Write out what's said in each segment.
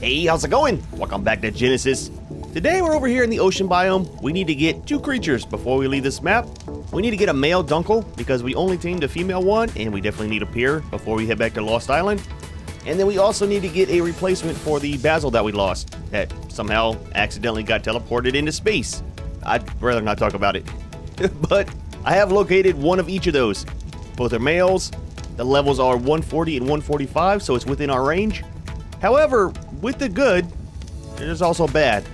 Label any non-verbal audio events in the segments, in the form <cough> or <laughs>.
Hey, how's it going? Welcome back to Genesis. Today we're over here in the ocean biome. We need to get two creatures before we leave this map. We need to get a male Dunkel because we only tamed a female one and we definitely need a pair before we head back to Lost Island. And then we also need to get a replacement for the Basil that we lost that somehow accidentally got teleported into space. I'd rather not talk about it. <laughs> but I have located one of each of those. Both are males. The levels are 140 and 145, so it's within our range. However, with the good, there's also bad.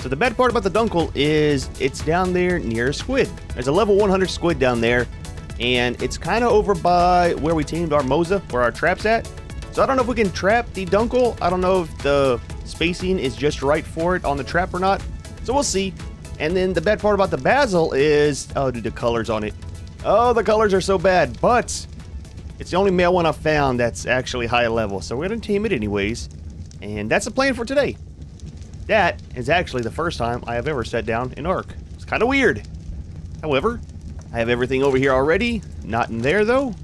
So the bad part about the Dunkel is it's down there near a squid. There's a level 100 squid down there, and it's kind of over by where we tamed our Mosa, where our trap's at. So I don't know if we can trap the Dunkel. I don't know if the spacing is just right for it on the trap or not. So we'll see. And then the bad part about the Basil is, oh, dude, the colors on it. Oh, the colors are so bad, but it's the only male one I've found that's actually high level. So we're to tame it anyways. And that's the plan for today. That is actually the first time I have ever sat down in Ark. It's kind of weird. However, I have everything over here already. Not in there, though.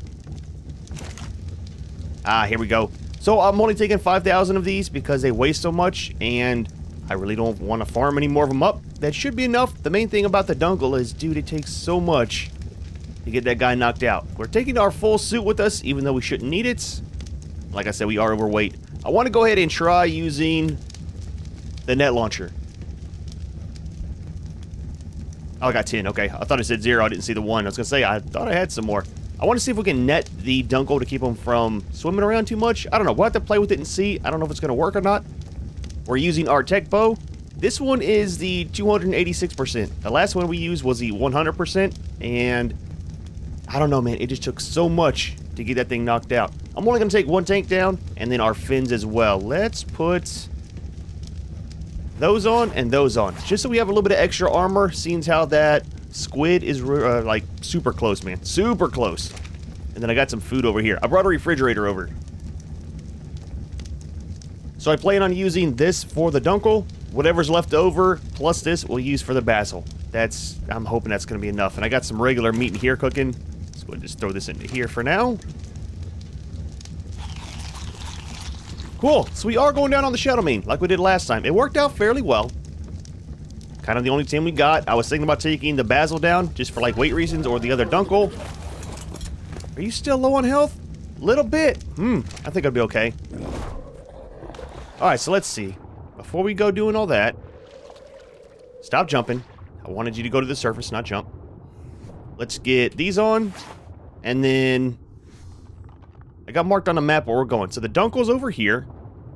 Ah, here we go. So I'm only taking 5,000 of these because they waste so much, and I really don't want to farm any more of them up. That should be enough. The main thing about the Dunkel is, dude, it takes so much to get that guy knocked out. We're taking our full suit with us, even though we shouldn't need it. Like I said, we are overweight. I want to go ahead and try using the net launcher. Oh, I got 10. Okay. I thought it said zero. I didn't see the one. I was going to say, I thought I had some more. I want to see if we can net the Dunkel to keep him from swimming around too much. I don't know. We'll have to play with it and see. I don't know if it's going to work or not. We're using our tech bow. This one is the 286%. The last one we used was the 100%. And I don't know, man. It just took so much to get that thing knocked out. I'm only going to take one tank down and then our fins as well. Let's put those on and those on. Just so we have a little bit of extra armor, seeing how that squid is uh, like super close, man. Super close. And then I got some food over here. I brought a refrigerator over. So I plan on using this for the Dunkel. Whatever's left over, plus this, we'll use for the Basil. That's, I'm hoping that's going to be enough. And I got some regular meat in here cooking. Let's just throw this into here for now. Cool. So we are going down on the Shadowmane, like we did last time. It worked out fairly well. Kind of the only team we got. I was thinking about taking the Basil down, just for like weight reasons, or the other Dunkel. Are you still low on health? Little bit. Hmm. I think I'd be okay. Alright, so let's see. Before we go doing all that, stop jumping. I wanted you to go to the surface, not jump. Let's get these on, and then I got marked on the map where we're going. So the Dunkel's over here,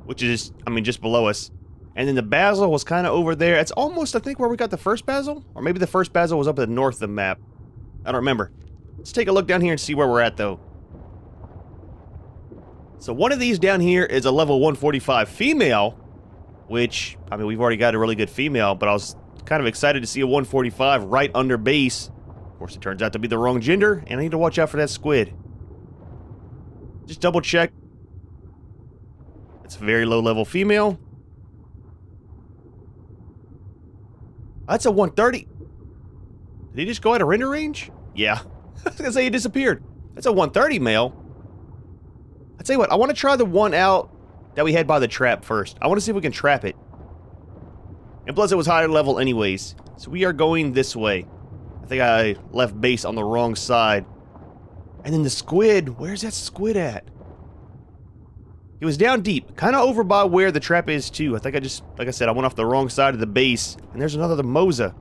which is, I mean, just below us. And then the Basil was kind of over there. It's almost, I think, where we got the first Basil. Or maybe the first Basil was up at the north of the map. I don't remember. Let's take a look down here and see where we're at, though. So one of these down here is a level 145 female, which, I mean, we've already got a really good female, but I was kind of excited to see a 145 right under base. Course, it turns out to be the wrong gender, and I need to watch out for that squid. Just double check. It's a very low level female. That's a 130. Did he just go out of render range? Yeah. <laughs> I was gonna say he disappeared. That's a 130 male. I tell you what, I want to try the one out that we had by the trap first. I want to see if we can trap it. And plus it was higher level anyways. So we are going this way. I think I left base on the wrong side. And then the squid, where's that squid at? He was down deep, kind of over by where the trap is too. I think I just, like I said, I went off the wrong side of the base. And there's another the Mosa.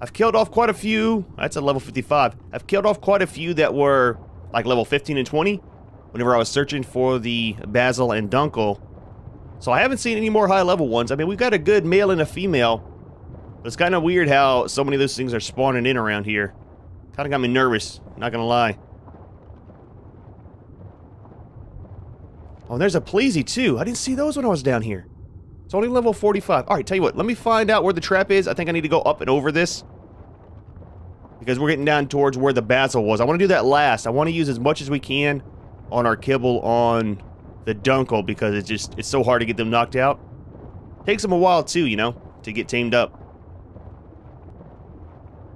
I've killed off quite a few. That's a level 55. I've killed off quite a few that were like level 15 and 20 whenever I was searching for the Basil and Dunkel. So I haven't seen any more high level ones. I mean, we've got a good male and a female. But it's kind of weird how so many of those things are spawning in around here. Kind of got me nervous, not gonna lie. Oh, there's a Plesi too. I didn't see those when I was down here. It's only level 45. Alright, tell you what, let me find out where the trap is. I think I need to go up and over this. Because we're getting down towards where the Basil was. I want to do that last. I want to use as much as we can on our kibble on the Dunkel because it's just, it's so hard to get them knocked out. Takes them a while too, you know, to get tamed up.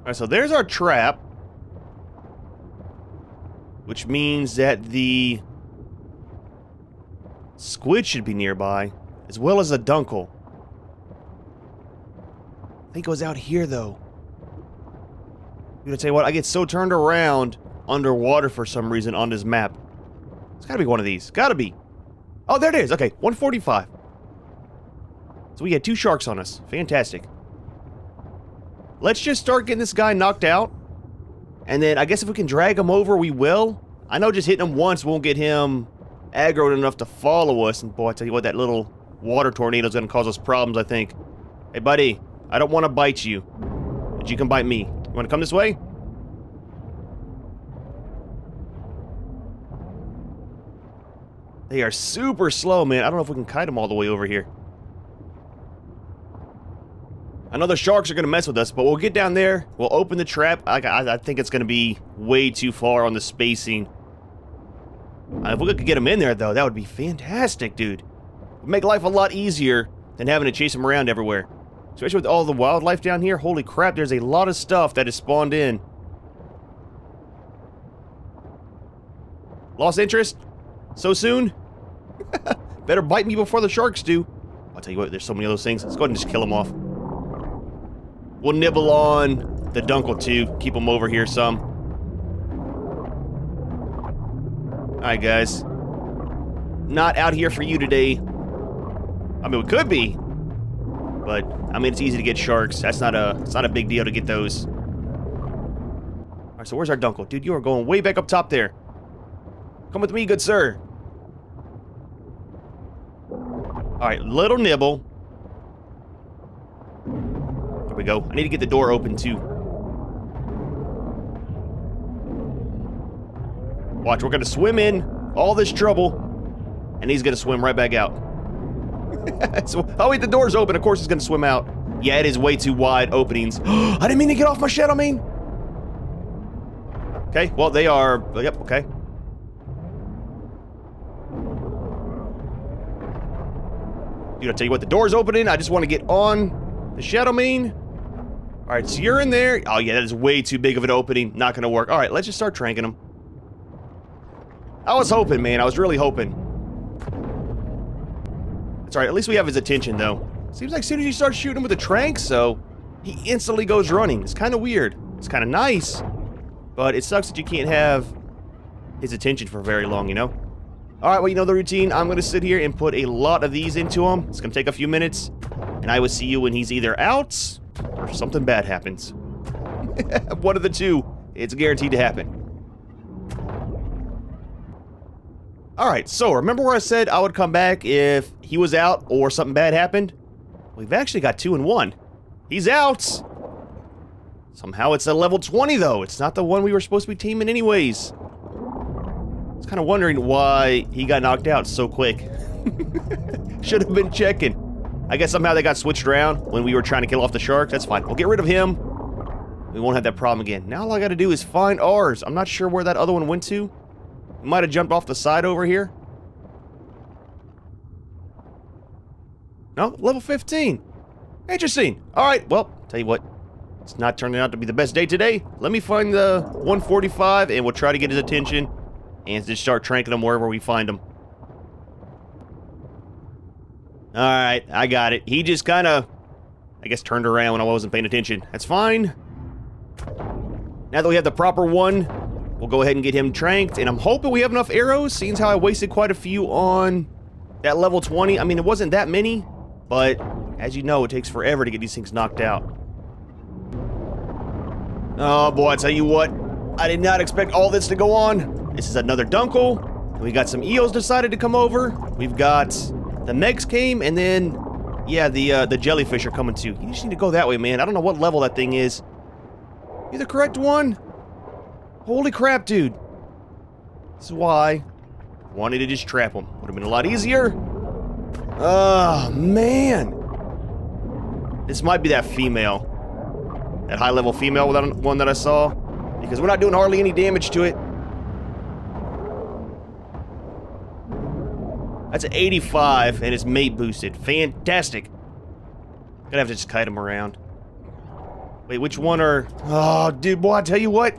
Alright, so there's our trap. Which means that the Squid should be nearby. as well as a dunkel. I think it was out here, though. I'm gonna tell you what, I get so turned around underwater for some reason on this map. It's gotta be one of these. Gotta be. Oh, there it is. Okay, 145. So we had two sharks on us. Fantastic. Let's just start getting this guy knocked out. And then I guess if we can drag him over, we will. I know just hitting him once won't get him aggroed enough to follow us. And boy, I tell you what, that little water tornado is going to cause us problems, I think. Hey, buddy, I don't want to bite you. But you can bite me. You want to come this way? They are super slow, man. I don't know if we can kite them all the way over here. I know the sharks are going to mess with us, but we'll get down there. We'll open the trap. I, I, I think it's going to be way too far on the spacing. Uh, if we could get them in there, though, that would be fantastic, dude. It'd make life a lot easier than having to chase them around everywhere. Especially with all the wildlife down here. Holy crap, there's a lot of stuff that is spawned in. Lost interest? So soon? <laughs> Better bite me before the sharks do. I'll tell you what, there's so many of those things. Let's go ahead and just kill them off. We'll nibble on the Dunkel too. Keep them over here some. Alright, guys. Not out here for you today. I mean, we could be. But, I mean, it's easy to get sharks. That's not a, it's not a big deal to get those. Alright, so where's our Dunkel? Dude, you are going way back up top there. Come with me, good sir. Alright, little nibble. We go. I need to get the door open, too. Watch, we're gonna swim in all this trouble, and he's gonna swim right back out. <laughs> so, oh wait, the door's open. Of course he's gonna swim out. Yeah, it is way too wide openings. <gasps> I didn't mean to get off my Shadowmane. Okay, well, they are... Yep, okay. Dude, I'll tell you what, the door's opening. I just want to get on the Shadowmane. Alright, so you're in there. Oh, yeah, that is way too big of an opening. Not gonna work. Alright, let's just start tranking them. I was hoping, man. I was really hoping. That's alright. At least we have his attention, though. Seems like as soon as you start shooting him with a trank, so he instantly goes running. It's kind of weird. It's kind of nice, but it sucks that you can't have his attention for very long, you know? Alright, well, you know the routine. I'm going to sit here and put a lot of these into him. It's going to take a few minutes, and I will see you when he's either out something bad happens. <laughs> One of the two. It's guaranteed to happen. Alright, so remember where I said I would come back if he was out or something bad happened? We've actually got two and one. He's out! Somehow it's a level 20 though. It's not the one we were supposed to be teaming anyways. I was kind of wondering why he got knocked out so quick. <laughs> Should have been checking. I guess somehow they got switched around when we were trying to kill off the shark. That's fine. We'll get rid of him. We won't have that problem again. Now all I gotta do is find ours. I'm not sure where that other one went to. Might have jumped off the side over here. No, level 15. Interesting. All right, well, tell you what. It's not turning out to be the best day today. Let me find the 145 and we'll try to get his attention and just start tranking him wherever we find him. All right, I got it. He just kind of, I guess, turned around when I wasn't paying attention. That's fine. Now that we have the proper one, We'll go ahead and get him tranked, and I'm hoping we have enough arrows, seeing how I wasted quite a few on that level 20. I mean, it wasn't that many, but as you know, it takes forever to get these things knocked out. Oh boy, I tell you what, I did not expect all this to go on. This is another Dunkel, we got some eels decided to come over. We've got the Megs came, and then, yeah, the uh, the jellyfish are coming too. You just need to go that way, man. I don't know what level that thing is. You the correct one? Holy crap, dude. This is why I wanted to just trap him. Would have been a lot easier. Oh, man. This might be that female. That high-level female one that I saw. Because we're not doing hardly any damage to it. That's an 85, and it's mate boosted. Fantastic. Gonna have to just kite him around. Wait, which one are... Oh, dude, boy, I tell you what.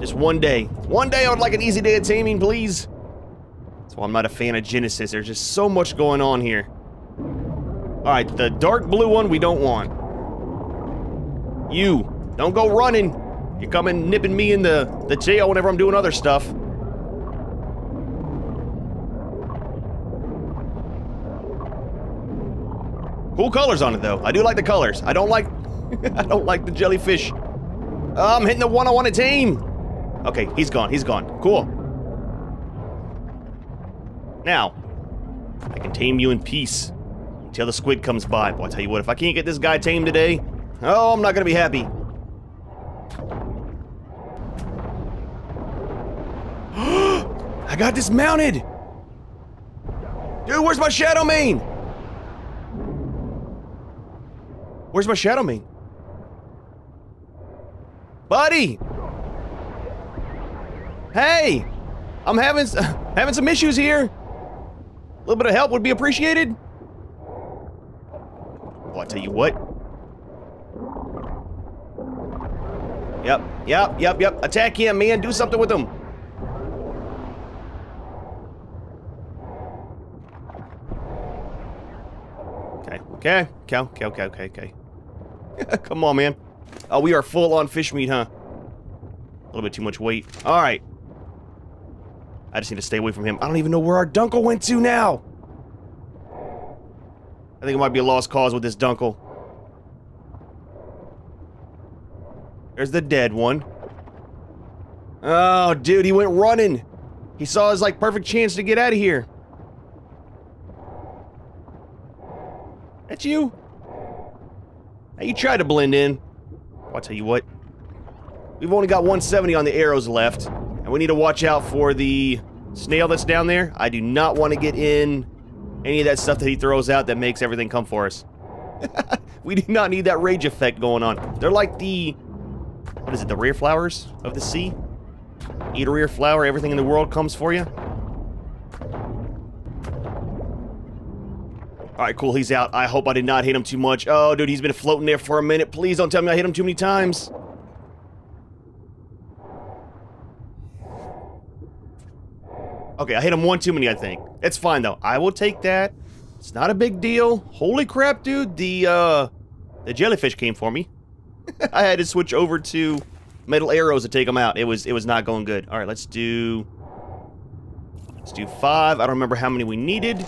Just one day. One day I would like an easy day of taming, please. That's why I'm not a fan of Genesis. There's just so much going on here. Alright, the dark blue one we don't want. You, don't go running. You're coming nipping me in the, the tail whenever I'm doing other stuff. Cool colors on it though. I do like the colors. I don't like <laughs> I don't like the jellyfish. Oh, I'm hitting the one I want to tame. Okay, he's gone. He's gone. Cool. Now, I can tame you in peace until the squid comes by. Boy, I tell you what, if I can't get this guy tamed today, oh, I'm not gonna be happy. <gasps> I got dismounted! Dude, where's my Shadowmane? Where's my Shadowmane? Buddy! Hey! I'm having <laughs> having some issues here. A little bit of help would be appreciated. Well, I tell you what. Yep, yep, yep, yep. Attack him, man. Do something with him. Okay, okay, okay, okay, okay, okay. Come on, man. Oh, we are full on fish meat, huh? A little bit too much weight. All right. I just need to stay away from him. I don't even know where our Dunkel went to now. I think it might be a lost cause with this Dunkel. There's the dead one. Oh, dude, he went running. He saw his, like, perfect chance to get out of here. That's you? Now, you try to blend in. I'll tell you what. We've only got 170 on the arrows left. And we need to watch out for the snail that's down there. I do not want to get in any of that stuff that he throws out that makes everything come for us. <laughs> we do not need that rage effect going on. They're like the... What is it? The rare flowers of the sea? Eat a rare flower, everything in the world comes for you. Alright, cool, he's out. I hope I did not hit him too much. Oh, dude, he's been floating there for a minute. Please don't tell me I hit him too many times. Okay, I hit him one too many, I think. It's fine, though. I will take that. It's not a big deal. Holy crap, dude. The, uh, the jellyfish came for me. <laughs> I had to switch over to metal arrows to take them out. It was, it was not going good. All right, let's do... Let's do five. I don't remember how many we needed.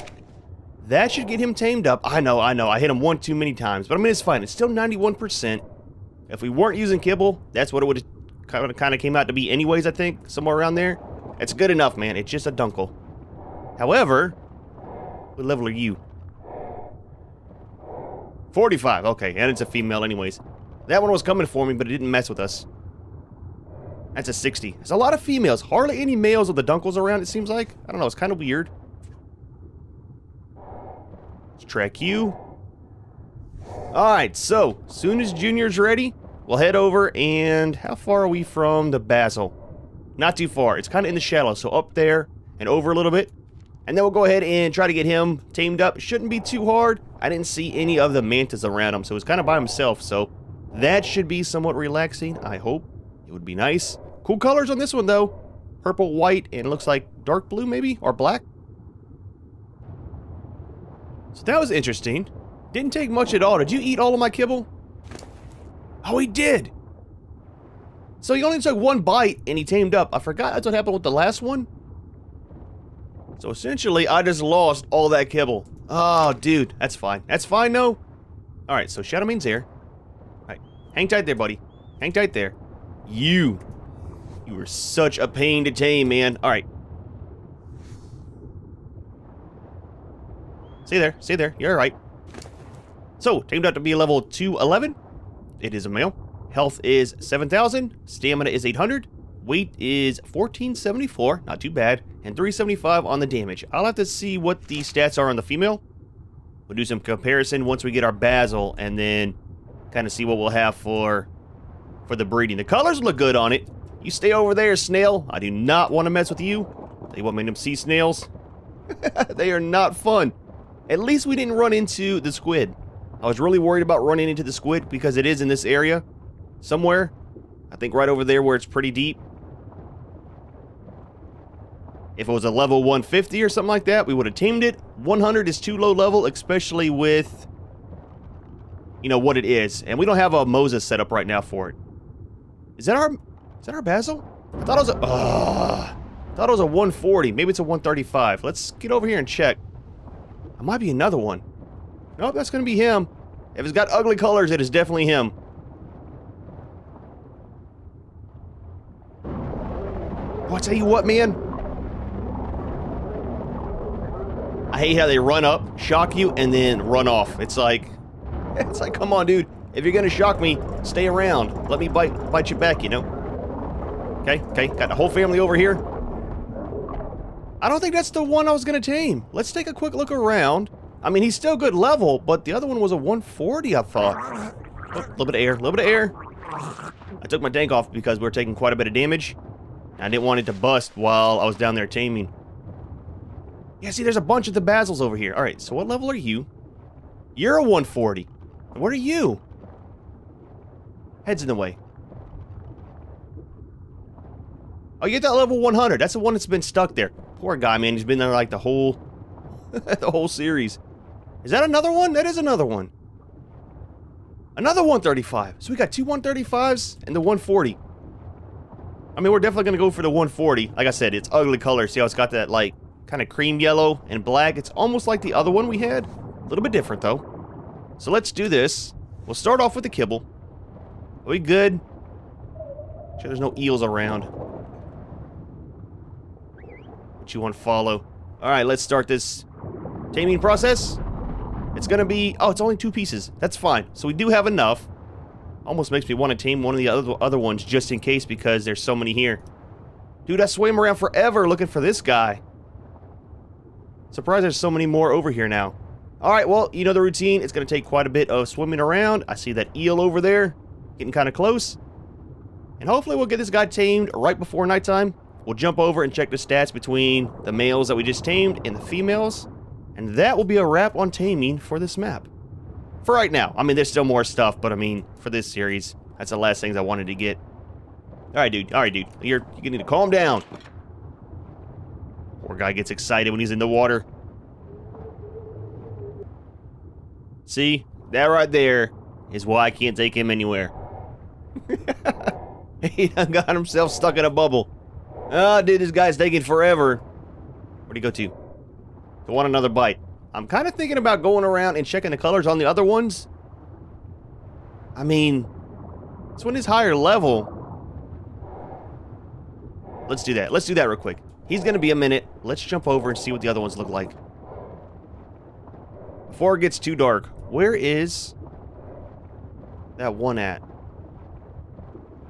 That should get him tamed up. I know, I know. I hit him one too many times. But I mean, it's fine. It's still 91%. If we weren't using kibble, that's what it would kind of came out to be anyways, I think. Somewhere around there. It's good enough, man. It's just a dunkel. However, what level are you? 45. Okay, and it's a female anyways. That one was coming for me, but it didn't mess with us. That's a 60. There's a lot of females. Hardly any males of the dunkels around, it seems like. I don't know. It's kind of weird. Let's track you. Alright, so, soon as Junior's ready, we'll head over and... How far are we from the Basil? Not too far. It's kind of in the shadow, so up there and over a little bit. And then we'll go ahead and try to get him tamed up. Shouldn't be too hard. I didn't see any of the mantas around him, so he's kind of by himself. So that should be somewhat relaxing, I hope. It would be nice. Cool colors on this one, though. Purple, white, and looks like dark blue, maybe? Or black? So that was interesting. Didn't take much at all. Did you eat all of my kibble? Oh, he did! So he only took one bite and he tamed up. I forgot that's what happened with the last one. So essentially, I just lost all that kibble. Oh, dude. That's fine. That's fine, though. Alright, so Shadowmane's here. Alright. Hang tight there, buddy. Hang tight there. You. You were such a pain to tame, man. Alright. Stay there. Stay there. You're alright. So, tamed out to be level 211. It is a male. Health is 7,000. Stamina is 800. Weight is 1474. Not too bad. And 375 on the damage. I'll have to see what the stats are on the female. We'll do some comparison once we get our Basil. And then kind of see what we'll have for, for the breeding. The colors look good on it. You stay over there, snail. I do not want to mess with you. They want me to see snails. <laughs> they are not fun. At least we didn't run into the squid. I was really worried about running into the squid because it is in this area somewhere. I think right over there where it's pretty deep. If it was a level 150 or something like that, we would have tamed it. 100 is too low level, especially with, you know, what it is. And we don't have a Moses set up right now for it. Is that our, is that our Basil? I thought it was a, uh, I thought it was a 140. Maybe it's a 135. Let's get over here and check. It might be another one. Nope, that's going to be him. If it's got ugly colors, it is definitely him. Oh, I tell you what, man. I hate how they run up, shock you, and then run off. It's like, <laughs> it's like, come on, dude. If you're gonna shock me, stay around. Let me bite, bite you back, you know. Okay, okay, got the whole family over here. I don't think that's the one I was gonna tame. Let's take a quick look around. I mean, he's still good level, but the other one was a 140, I thought. Oh, a oh, little bit of air, a little bit of air. I took my tank off because we were taking quite a bit of damage. I didn't want it to bust while I was down there taming. Yeah, see, there's a bunch of the Basils over here. All right, so what level are you? You're a 140. What are you? Head's in the way. Oh, you get that level 100. That's the one that's been stuck there. Poor guy, man. He's been there like the whole, <laughs> the whole series. Is that another one? That is another one. Another 135. So we got two 135s and the 140. I mean, we're definitely going to go for the 140. Like I said, it's ugly color. See how it's got that, like, kind of cream yellow and black. It's almost like the other one we had. A little bit different, though. So let's do this. We'll start off with the kibble. Are we good? Sure there's no eels around. You want to follow? Alright, let's start this taming process. It's gonna be... Oh, it's only two pieces. That's fine. So we do have enough. Almost makes me want to tame one of the other, other ones just in case because there's so many here. Dude, I swam around forever looking for this guy. Surprised there's so many more over here now. Alright, well, you know the routine. It's to take quite a bit of swimming around. I see that eel over there. Getting kind of close. And hopefully we'll get this guy tamed right before nighttime. We'll jump over and check the stats between the males that we just tamed and the females. And that will be a wrap on taming for this map. For right now. I mean, there's still more stuff, but I mean, for this series, that's the last things I wanted to get. Alright, dude. Alright, dude. You're, you need to calm down. Poor guy gets excited when he's in the water. See? That right there is why I can't take him anywhere. <laughs> he got himself stuck in a bubble. Oh, dude, this guy's taking forever. Where'd he go to? To want another bite. I'm kind of thinking about going around and checking the colors on the other ones. I mean, this one is higher level. Let's do that. Let's do that real quick. He's going to be a minute. Let's jump over and see what the other ones look like. Before it gets too dark, where is that one at?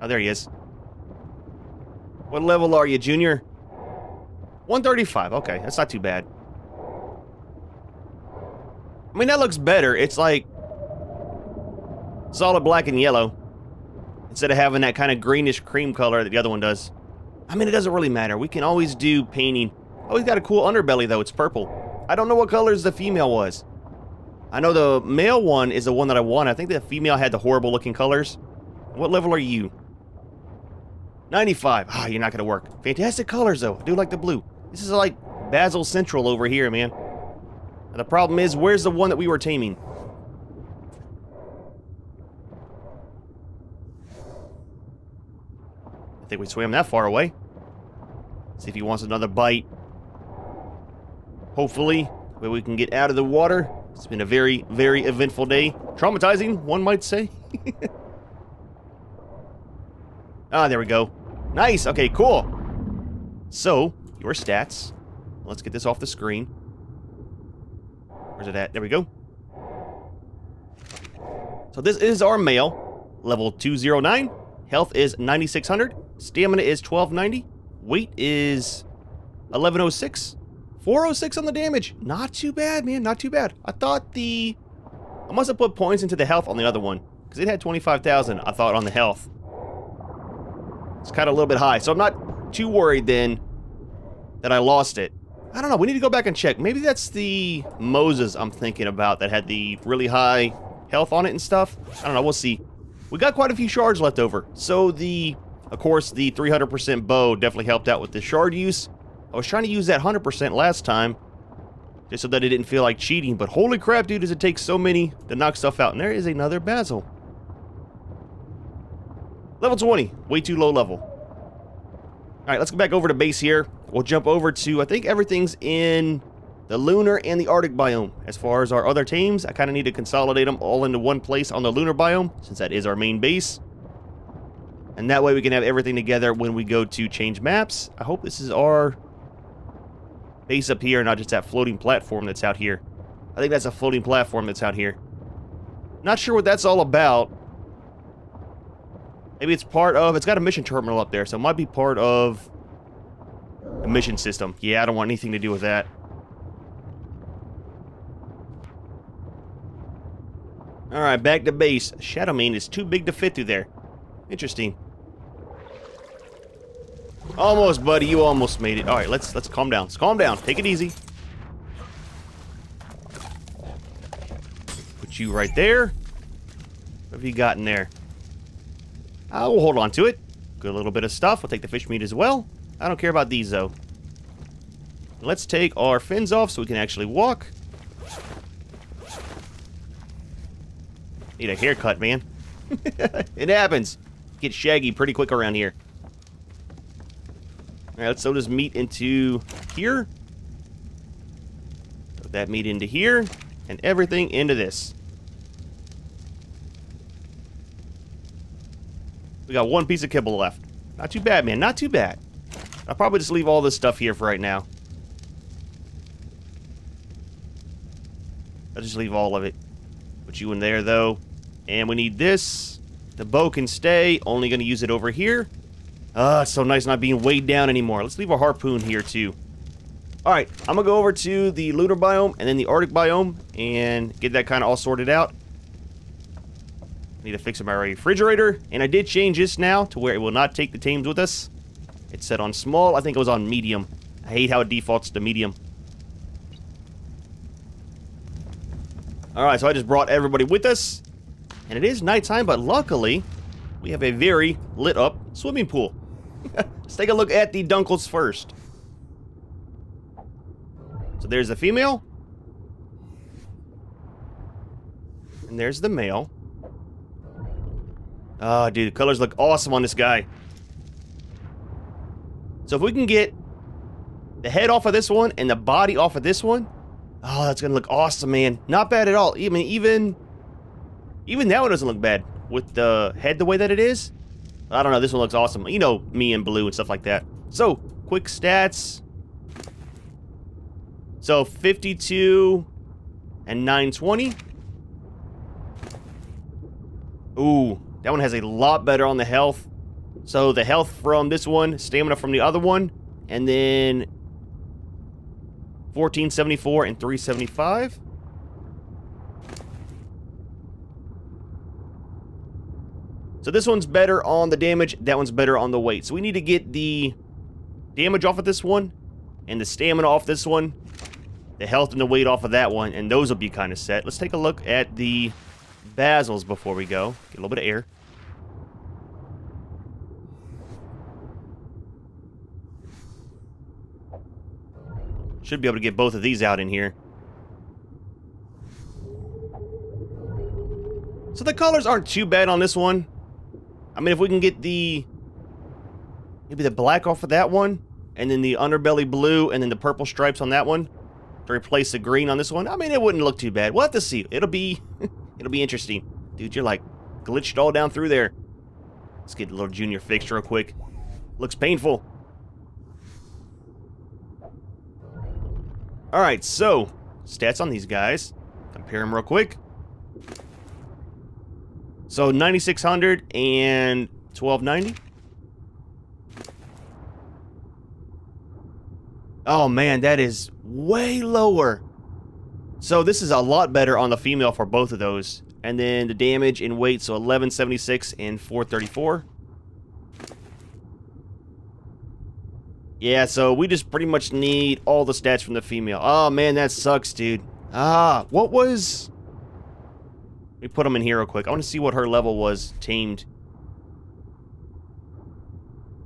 Oh, there he is. What level are you, Junior? 135. Okay, that's not too bad. I mean, that looks better. It's like solid black and yellow instead of having that kind of greenish cream color that the other one does. I mean, it doesn't really matter. We can always do painting. Oh, he's got a cool underbelly, though. It's purple. I don't know what colors the female was. I know the male one is the one that I want. I think the female had the horrible-looking colors. What level are you? 95. Ah, oh, you're not to work. Fantastic colors, though. I do like the blue. This is like Basil Central over here, man. And the problem is, where's the one that we were taming? I think we swam that far away. See if he wants another bite. Hopefully, where we can get out of the water. It's been a very, very eventful day. Traumatizing, one might say. <laughs> ah, there we go. Nice. Okay, cool. So, your stats. Let's get this off the screen. Where's it at? There we go. So this is our male. Level 209. Health is 9600. Stamina is 1290. Weight is 1106. 406 on the damage. Not too bad, man. Not too bad. I thought the... I must have put points into the health on the other one. Because it had 25,000, I thought, on the health. It's kind of a little bit high. So I'm not too worried then that I lost it. I don't know. We need to go back and check. Maybe that's the Moses I'm thinking about that had the really high health on it and stuff. I don't know. We'll see. We got quite a few shards left over. So the, of course, the 300% bow definitely helped out with the shard use. I was trying to use that 100% last time, just so that it didn't feel like cheating, but holy crap, dude, does it take so many to knock stuff out. And there is another Basil. Level 20, way too low level. Alright, let's go back over to base here. We'll jump over to, I think everything's in the lunar and the arctic biome. As far as our other teams, I kind of need to consolidate them all into one place on the lunar biome, since that is our main base. And that way we can have everything together when we go to change maps. I hope this is our base up here, not just that floating platform that's out here. I think that's a floating platform that's out here. Not sure what that's all about. Maybe it's part of... It's got a mission terminal up there, so it might be part of a mission system. Yeah, I don't want anything to do with that. Alright, back to base. Shadowmane is too big to fit through there. Interesting. Almost, buddy. You almost made it. Alright, let's let's calm down. Let's calm down. Take it easy. Put you right there. What have you got in there? Uh, I will hold on to it. Good little bit of stuff. We'll take the fish meat as well. I don't care about these, though. Let's take our fins off so we can actually walk. Need a haircut, man. <laughs> it happens. Get shaggy pretty quick around here. Alright, let's throw this meat into here. Put that meat into here. And everything into this. We got one piece of kibble left. Not too bad, man. Not too bad. I'll probably just leave all this stuff here for right now. I'll just leave all of it. Put you in there, though. And we need this. The bow can stay. Only going to use it over here. Ah, it's so nice not being weighed down anymore. Let's leave our harpoon here, too. Alright, I'm going to go over to the lunar biome and then the arctic biome and get that kind of all sorted out. Need to fix up my refrigerator. And I did change this now to where it will not take the tames with us. It's set on small. I think it was on medium. I hate how it defaults to medium. Alright, so I just brought everybody with us. And it is nighttime, but luckily, we have a very lit up swimming pool. <laughs> Let's take a look at the Dunkles first. So there's the female. And there's the male. Oh, dude, the colors look awesome on this guy. So if we can get the head off of this one and the body off of this one, oh, that's to look awesome, man. Not bad at all. Mean, even even that one doesn't look bad with the head the way that it is. I don't know, this one looks awesome. You know me and blue and stuff like that. So, quick stats. So, 52 and 920. Ooh, that one has a lot better on the health. So, the health from this one, stamina from the other one, and then 1474 and 375. So this one's better on the damage, that one's better on the weight. So we need to get the damage off of this one, and the stamina off this one, the health and the weight off of that one, and those will be kind of set. Let's take a look at the basils before we go. Get a little bit of air. Should be able to get both of these out in here. So the colors aren't too bad on this one. I mean, if we can get the... Maybe the black off of that one, and then the underbelly blue, and then the purple stripes on that one, to replace the green on this one, I mean, it wouldn't look too bad. We'll have to see. It'll be... <laughs> it'll be interesting. Dude, you're like glitched all down through there. Let's get little junior fixed real quick. Looks painful. Alright, so, stats on these guys. Compare them real quick. So 9600 and 1290. Oh man, that is way lower. So this is a lot better on the female for both of those. And then the damage and weight, so 1176 and 434. Yeah, so we just pretty much need all the stats from the female. Oh man, that sucks, dude. Ah, what was... Let me put them in here real quick. I want to see what her level was tamed.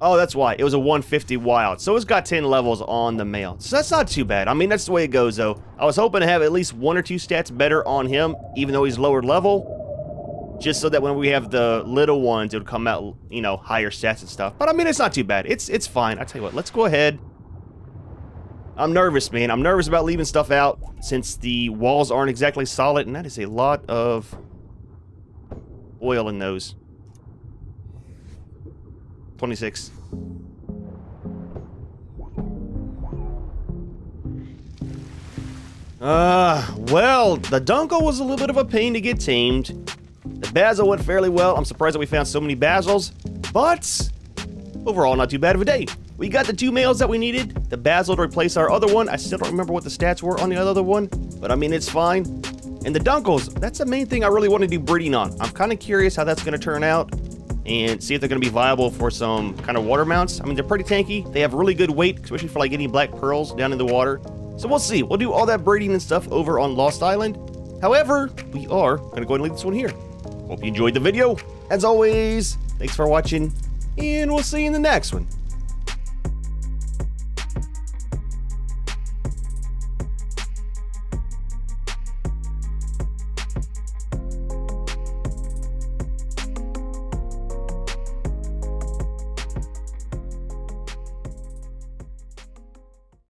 Oh, that's why. It was a 150 wild. So it's got 10 levels on the male. So that's not too bad. I mean, that's the way it goes, though. I was hoping to have at least one or two stats better on him, even though he's lower level. Just so that when we have the little ones, it would come out, you know, higher stats and stuff. But I mean, it's not too bad. It's it's fine. I tell you what, let's go ahead. I'm nervous, man. I'm nervous about leaving stuff out since the walls aren't exactly solid, and that is a lot of oil in those. 26. Uh, well, the Dunkel was a little bit of a pain to get tamed. The Basil went fairly well. I'm surprised that we found so many Basils, but overall, not too bad of a day. We got the two males that we needed, the Basil to replace our other one. I still don't remember what the stats were on the other one, but I mean, it's fine. And the Dunkels, that's the main thing I really want to do breeding on. I'm kind of curious how that's going to turn out and see if they're going to be viable for some kind of water mounts. I mean, they're pretty tanky. They have really good weight, especially for like getting black pearls down in the water. So we'll see. We'll do all that breeding and stuff over on Lost Island. However, we are going to go ahead and leave this one here. Hope you enjoyed the video. As always, thanks for watching, and we'll see you in the next one.